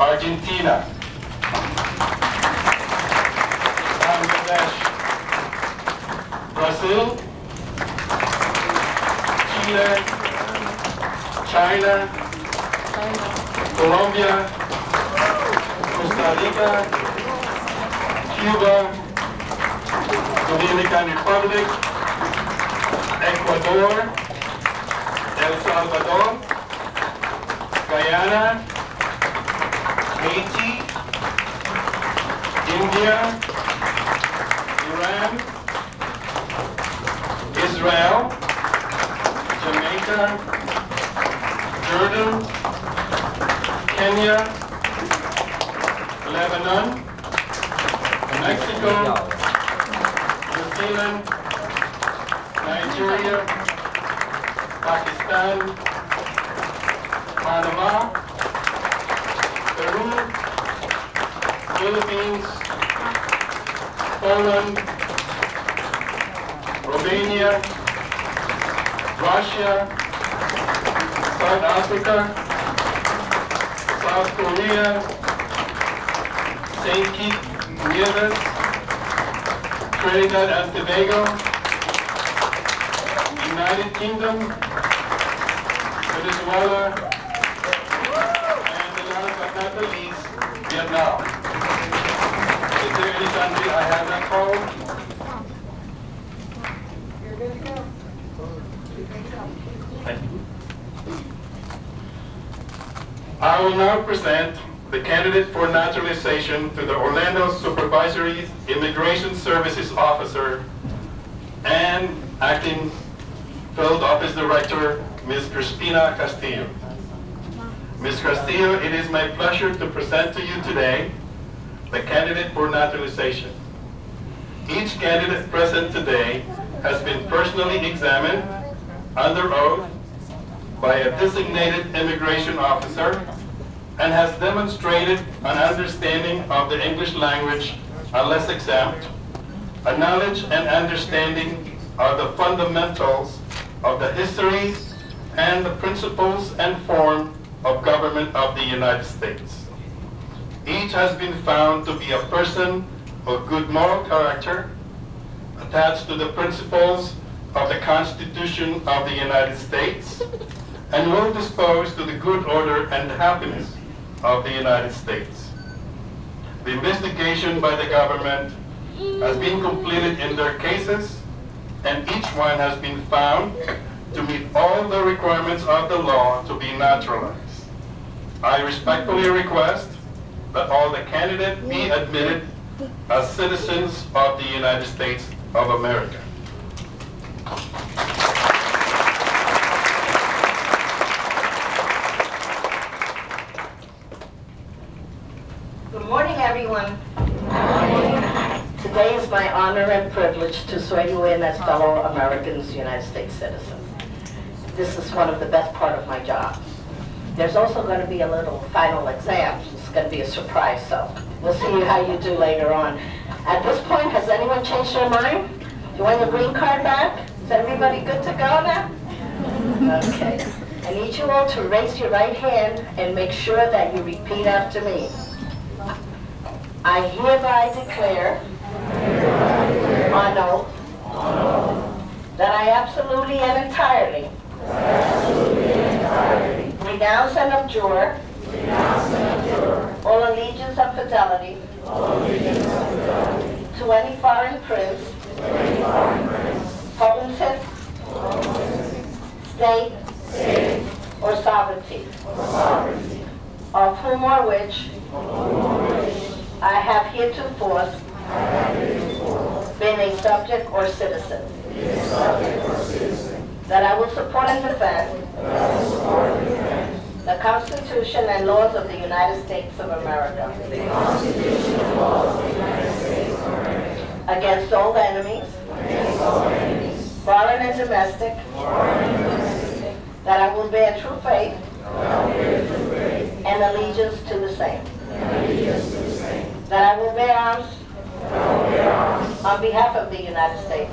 Argentina, Bangladesh, Brazil, Chile, China, Colombia, Costa Rica, Cuba, Dominican Republic, Ecuador, El Salvador, Guyana, Haiti, India, Iran, Israel, Jamaica, Jordan, Kenya, Lebanon, Mexico, New Zealand, Nigeria, Pakistan, Panama, Philippines, Poland, Romania, Russia, South Africa, South Korea, St. Kitts Nevis, Trinidad and Tobago, United Kingdom, Venezuela, least, Vietnam. Is there any country I have not called? Thank you. I will now present the candidate for naturalization to the Orlando Supervisory Immigration Services Officer and Acting Field Office Director, Ms. Crispina Castillo. Ms. Castillo, it is my pleasure to present to you today the candidate for naturalization. Each candidate present today has been personally examined under oath by a designated immigration officer and has demonstrated an understanding of the English language unless exempt, a knowledge and understanding of the fundamentals of the history and the principles and form of government of the United States. Each has been found to be a person of good moral character, attached to the principles of the Constitution of the United States, and well disposed to the good order and happiness of the United States. The investigation by the government has been completed in their cases, and each one has been found to meet all the requirements of the law to be naturalized. I respectfully request that all the candidates be admitted as citizens of the United States of America. Good morning, everyone. Today is my honor and privilege to swear you in as fellow Americans, United States citizens. This is one of the best part of my job. There's also going to be a little final exam. It's going to be a surprise, so we'll see how you do later on. At this point, has anyone changed their mind? You want your green card back? Is everybody good to go now? Okay. I need you all to raise your right hand and make sure that you repeat after me. I hereby declare on oath that I absolutely and entirely renounce and abjure all allegiance and fidelity. To any foreign prince, potentate, state, or sovereignty, of whom or which. I have heretofore been a subject or citizen. That I will support and defend the Constitution and laws of the United States of America. Against all enemies, foreign and domestic. That I will bear true faith and allegiance to the same. That I will bear arms on behalf of the United States.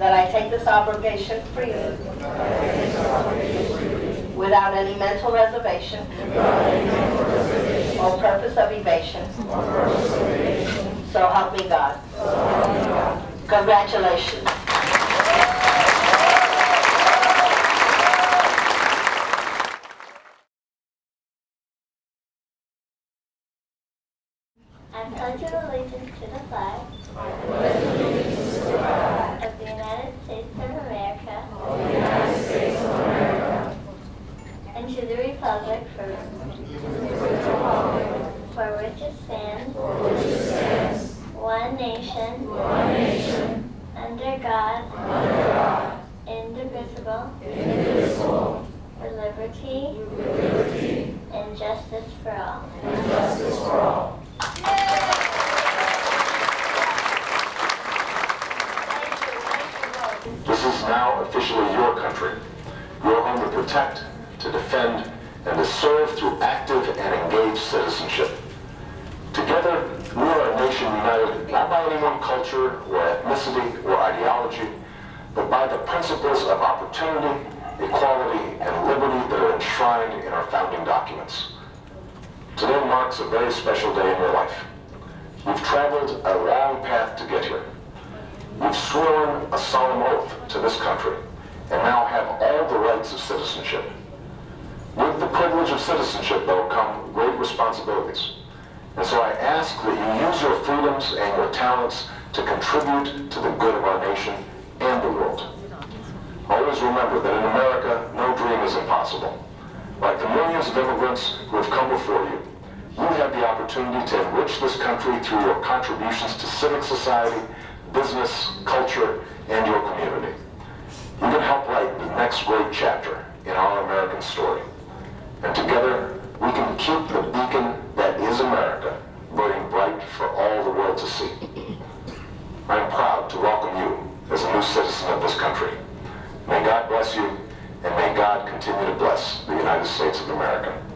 That I take this obligation freely without any mental reservation or purpose of evasion. So help me God. Congratulations. I pledge allegiance to the flag for for which it stands one nation under God indivisible for liberty and justice for all. This is now officially your country. Your home to protect, to defend, and to serve through active and engaged citizenship. Together, we are a nation united not by any one culture or ethnicity or ideology, but by the principles of opportunity, equality, and liberty that are enshrined in our founding documents. Today marks a very special day in your life. You've traveled a long path to get here. You've sworn a solemn oath to this country and now have all the rights of citizenship. With the privilege of citizenship, though, come great responsibilities. And so I ask that you use your freedoms and your talents to contribute to the good of our nation and the world. Always remember that in America, no dream is impossible. Like the millions of immigrants who have come before you, you have the opportunity to enrich this country through your contributions to civic society, business, culture, and your community. You can help write the next great chapter in our American story. And together, we can keep the beacon that is America burning bright for all the world to see. I am proud to welcome you as a new citizen of this country. May God bless you, and may God continue to bless the United States of America.